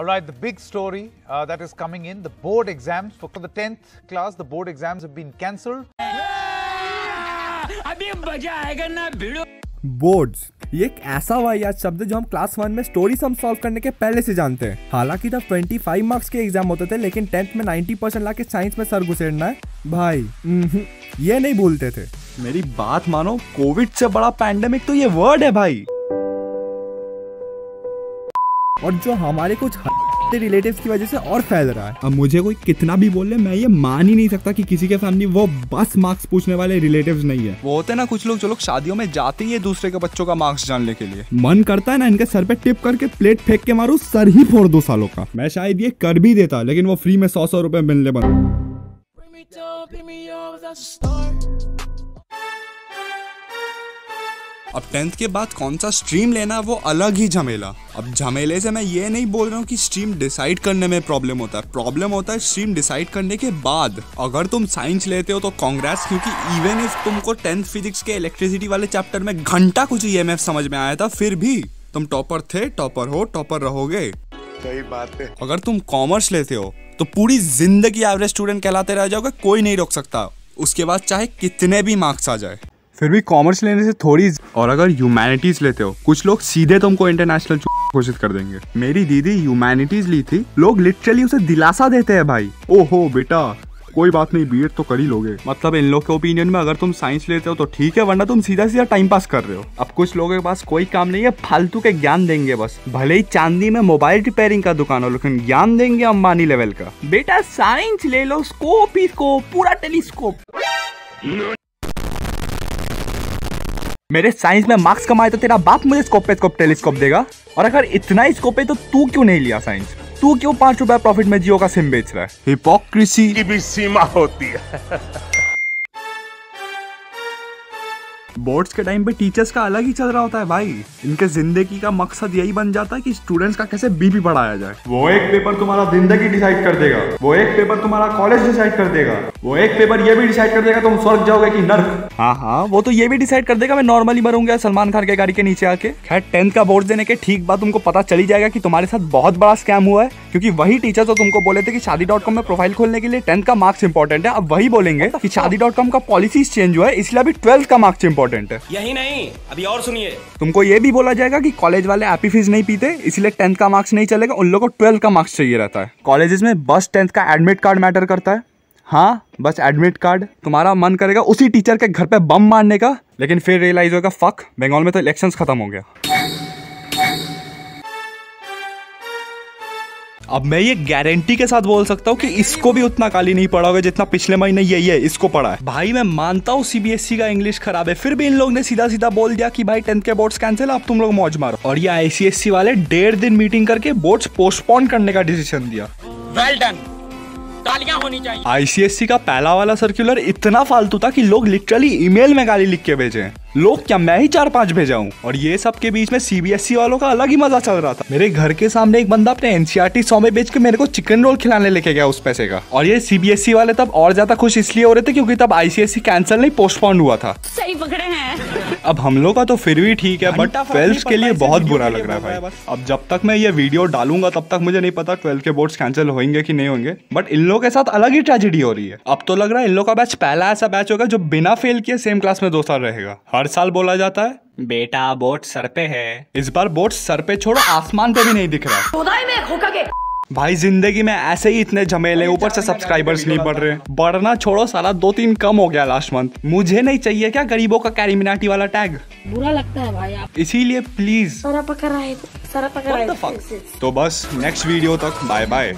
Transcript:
All right, the big story uh, that is coming in the board exams for the 10th class, the board exams have been cancelled. Boards ये एक ऐसा वाहियात शब्द जो हम class one में story sum solve करने के पहले से जानते हैं। हालाँकि तब 25 मार्क्स के एग्ज़ाम होते थे लेकिन टेंथ में 90 परसेंट ला के साइंस में सर घुसेड़ना है। भाई ये नहीं भूलते थे। मेरी बात मानो कोविड से बड़ा पैंडेमिक तो ये वर्ड है भाई। और जो हमारे कुछ रिलेटिव्स की वजह से और फैल रहा है। अब मुझे कोई कितना भी बोल ले मैं ये मान ही नहीं सकता कि किसी के फैमिली वो बस मार्क्स पूछने वाले रिलेटिव्स नहीं है। वो होते ना कुछ लोग जो लोग शादियों में जाते ही है दूसरे के बच्चों का मार्क्स जानने के लिए। मन करता है ना इनके सर पे टिप करके प्लेट फेंक के मारू सर ही फोड़ दो सालों का। मैं शायद ये कर भी देता लेकिन वो फ्री में सौ सौ रुपए मिलने बंद अब टेंथ के बाद कौन सा स्ट्रीम लेना वो अलग ही झमेला। अब झमेले से मैं ये नहीं बोल रहा हूँ कि स्ट्रीम डिसाइड करने में प्रॉब्लम होता है। प्रॉब्लम होता है स्ट्रीम डिसाइड करने के बाद। अगर तुम साइंस लेते हो तो कांग्रेस क्योंकि इवन इफ़ तुमको टेंथ फिजिक्स के इलेक्ट्रिसिटी वाले चैप्टर में घंटा कुछ EMF समझ में आया था फिर भी तुम टॉपर थे टॉपर हो टॉपर रहोगे। सही बात है। अगर तुम कॉमर्स लेते हो तो पूरी ज़िंदगी एवरेज स्टूडेंट कहलाते रह जाओगे कोई नहीं रोक सकता। उसके बाद चाहे कितने भी मार्क्स आ जाए। फिर भी कॉमर्स लेने से थोड़ी और अगर ह्यूमैनिटीज लेते हो, कुछ लोग सीधे तुमको इंटरनेशनल घोषित कर देंगे। मेरी दीदी ह्यूमैनिटीज ली थी, लोग लिटरली उसे दिलासा देते हैं भाई। ओहो, बेटा, कोई बात नहीं बीएड तो कर ही लोगे। मतलब इन लोग के ओपिनियन में अगर तुम साइंस लेते हो तो ठीक है, वरना तुम सीधा सीधा टाइम पास कर रहे हो। अब कुछ लोगों के पास कोई काम नहीं है, फालतू के ज्ञान देंगे बस। भले ही चांदी में मोबाइल रिपेयरिंग का दुकान हो, लेकिन ज्ञान देंगे अंबानी लेवल का। बेटा साइंस ले लो स्कोप ही स्कोप पूरा टेलीस्कोप मेरे साइंस में मार्क्स कमाए तो तेरा बाप मुझे स्कोप पे स्कोप टेलीस्कोप देगा? और अगर इतना ही स्कोप है तो तू क्यों नहीं लिया साइंस तू क्यों पाँच रुपए प्रॉफिट में जियो का सिम बेच रहा है? हिपोक्रेसी की भी सीमा होती है। बोर्ड्स के टाइम पे टीचर्स का अलग ही चल रहा होता है भाई। इनके ज़िंदगी का मकसद यही बन जाता है कि स्टूडेंट्स का कैसे बीपी बढ़ाया जाए। वो एक पेपर तुम्हारा ज़िंदगी डिसाइड कर देगा। वो एक पेपर तुम्हारा कॉलेज डिसाइड कर देगा। वो एक पेपर ये भी डिसाइड कर देगा तुम स्वर्ग जाओगे कि नर्क। हाँ हाँ वो तो ये भी डिसाइड कर देगा मैं नॉर्मली मरूँगा सलमान खान के गाड़ी के नीचे आके। खैर टेंथ का बोर्ड देने के ठीक बाद तुमको पता चली जाएगा कि तुम्हारे साथ बहुत बड़ा स्कैम हुआ है क्योंकि वही टीचर तो तुमको बोले थे कि शादी डॉट कॉम में प्रोफ़ाइल खोलने के लिए टेंथ का मार्क्स इंपॉर्टेंट है अब वही बोलेंगे कि शादी डॉट कॉम का पॉलिसीज़ चेंज हुआ है इसलिए अभी ट्वेल्थ का मार्क्स इंपॉर्टेंट है। यही नहीं अभी और सुनिए। तुमको ये भी बोला जाएगा कि कॉलेज वाले एपी फ़ीस नहीं पीते इसलिए टेंथ का मार्क्स नहीं चलेगा उन लोगों को ट्वेल्थ का मार्क्स चाहिए रहता है। कॉलेजेस में बस टेंथ का एडमिट कार्ड मैटर करता है। हाँ बस एडमिट कार्ड तुम्हारा मन करेगा उसी टीचर के घर पे बम मारने का लेकिन फिर रियलाइज़ होगा फक बंगाल में तो इलेक्शंस खत्म हो गया। अब मैं ये गारंटी के साथ बोल सकता हूँ कि इसको भी उतना काली नहीं पड़ा होगा जितना पिछले महीने यही है इसको पड़ा है। भाई मैं मानता हूँ सीबीएसई का इंग्लिश खराब है फिर भी इन लोग ने सीधा सीधा बोल दिया कि भाई टेंथ के बोर्ड्स कैंसिल आप तुम लोग मौज मारो। और ये आईसीएससी वाले डेढ़ दिन मीटिंग करके बोर्ड्स पोस्टपोन करने का डिसीज़न दिया। वेल well डन तालियाँ होनी चाहिए। आईसीएससी का पहला वाला सर्कुलर इतना फालतू था कि लोग लिटरली ईमेल में गाली लिख के भेजे। लोग क्या मैं ही चार पाँच भेजा हूँ? और ये सब के बीच में सीबीएसई वालों का अलग ही मज़ा चल रहा था। मेरे घर के सामने एक बंदा अपने एनसीआरटी सौ में बेच के मेरे को चिकन रोल खिलाने लेके गया उस पैसे का। और ये सीबीएसई वाले तब और ज़्यादा खुश इसलिए हो रहे थे क्योंकि तब आईसीएससी कैंसिल नहीं पोस्टपोन हुआ था। सही पकड़े हैं। अब हम लोग का तो फिर भी ठीक है बट ट्वेल्थ के लिए बहुत बुरा लग रहा है भाई। अब जब तक मैं ये वीडियो डालूँगा तब तक मुझे नहीं पता ट्वेल्थ के बोर्ड्स कैंसिल होंगे कि नहीं होंगे। बट इन लोगों के साथ अलग ही ट्रेजेडी हो रही है। अब तो लग रहा है इन लोग का बैच पहला ऐसा बैच होगा जो बिना फेल किए सेम क्लास में दो साल रहेगा। हर साल बोला जाता है? बेटा बोट सर पे है। इस बार बोट सर पे छोड़ो आसमान पे भी नहीं दिख रहा। भाई ज़िंदगी में ऐसे ही इतने झमेले ऊपर से सब्सक्राइबर्स नहीं बढ़ रहे। बढ़ना छोड़ो साला दो तीन कम हो गया लास्ट मंथ मुझे नहीं चाहिए क्या गरीबों का कैरिमिनाटी वाला टैग बुरा लगता है भाई आप इसीलिए प्लीज़ सारा पकड़ रहा है सारा पकड़ रहा है। तो बस नेक्स्ट वीडियो तक बाय बाय